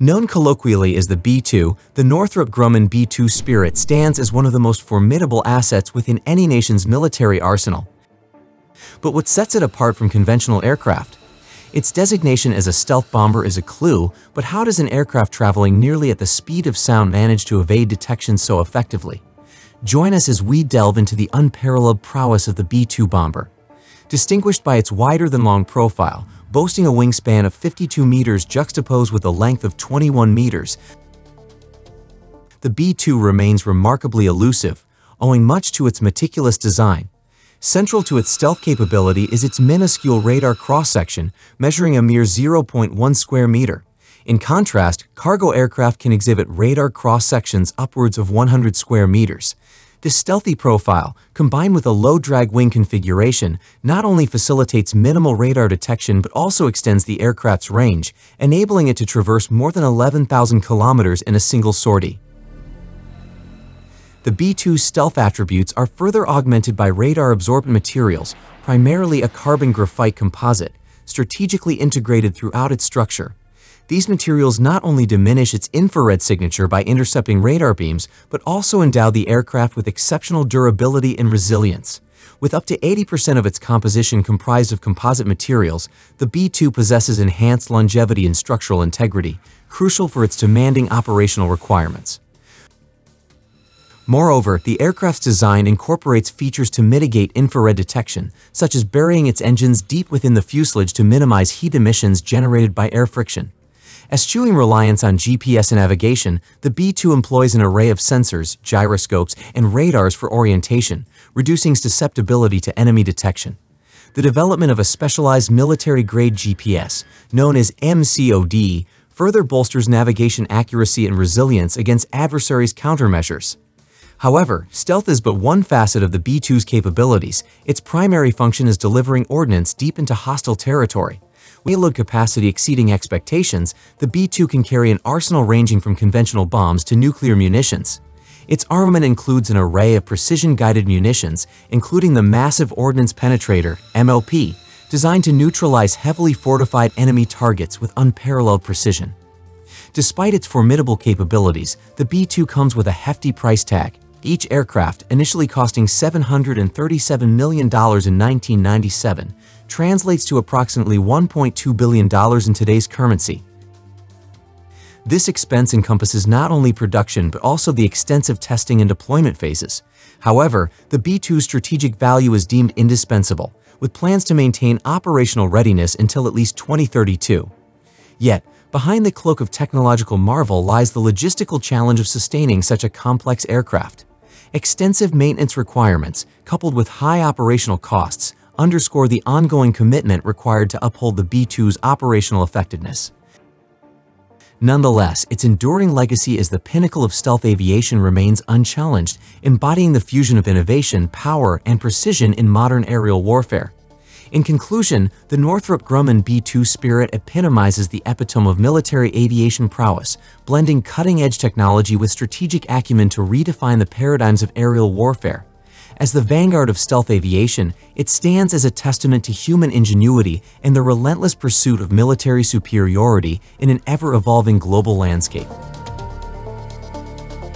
Known colloquially as the B-2, the Northrop Grumman B-2 Spirit stands as one of the most formidable assets within any nation's military arsenal. But what sets it apart from conventional aircraft? Its designation as a stealth bomber is a clue, but how does an aircraft traveling nearly at the speed of sound manage to evade detection so effectively? Join us as we delve into the unparalleled prowess of the B-2 bomber. Distinguished by its wider-than-long profile, boasting a wingspan of 52 meters juxtaposed with a length of 21 meters, the B-2 remains remarkably elusive, owing much to its meticulous design. Central to its stealth capability is its minuscule radar cross-section, measuring a mere 0.1 square meter. In contrast, cargo aircraft can exhibit radar cross-sections upwards of 100 square meters. This stealthy profile, combined with a low-drag wing configuration, not only facilitates minimal radar detection but also extends the aircraft's range, enabling it to traverse more than 11,000 kilometers in a single sortie the B-2's stealth attributes are further augmented by radar-absorbent materials, primarily a carbon graphite composite, strategically integrated throughout its structure. These materials not only diminish its infrared signature by intercepting radar beams, but also endow the aircraft with exceptional durability and resilience. With up to 80% of its composition comprised of composite materials, the B-2 possesses enhanced longevity and structural integrity, crucial for its demanding operational requirements. Moreover, the aircraft's design incorporates features to mitigate infrared detection, such as burying its engines deep within the fuselage to minimize heat emissions generated by air friction. Eschewing reliance on GPS navigation, the B-2 employs an array of sensors, gyroscopes, and radars for orientation, reducing susceptibility to enemy detection. The development of a specialized military-grade GPS, known as M-code, further bolsters navigation accuracy and resilience against adversaries' countermeasures. However, stealth is but one facet of the B-2's capabilities. Its primary function is delivering ordnance deep into hostile territory. Payload capacity exceeding expectations, the B-2 can carry an arsenal ranging from conventional bombs to nuclear munitions. Its armament includes an array of precision-guided munitions, including the Massive Ordnance Penetrator, MOP, designed to neutralize heavily fortified enemy targets with unparalleled precision. Despite its formidable capabilities, the B-2 comes with a hefty price tag, each aircraft, initially costing $737 million in 1997, translates to approximately $1.2 billion in today's currency. This expense encompasses not only production but also the extensive testing and deployment phases. However, the B-2's strategic value is deemed indispensable, with plans to maintain operational readiness until at least 2032. Yet, behind the cloak of technological marvel lies the logistical challenge of sustaining such a complex aircraft. Extensive maintenance requirements, coupled with high operational costs, underscore the ongoing commitment required to uphold the B-2's operational effectiveness. Nonetheless, its enduring legacy as the pinnacle of stealth aviation remains unchallenged, embodying the fusion of innovation, power, and precision in modern aerial warfare. In conclusion, the Northrop Grumman B-2 Spirit epitomizes the epitome of military aviation prowess, blending cutting-edge technology with strategic acumen to redefine the paradigms of aerial warfare. As the vanguard of stealth aviation, it stands as a testament to human ingenuity and the relentless pursuit of military superiority in an ever-evolving global landscape.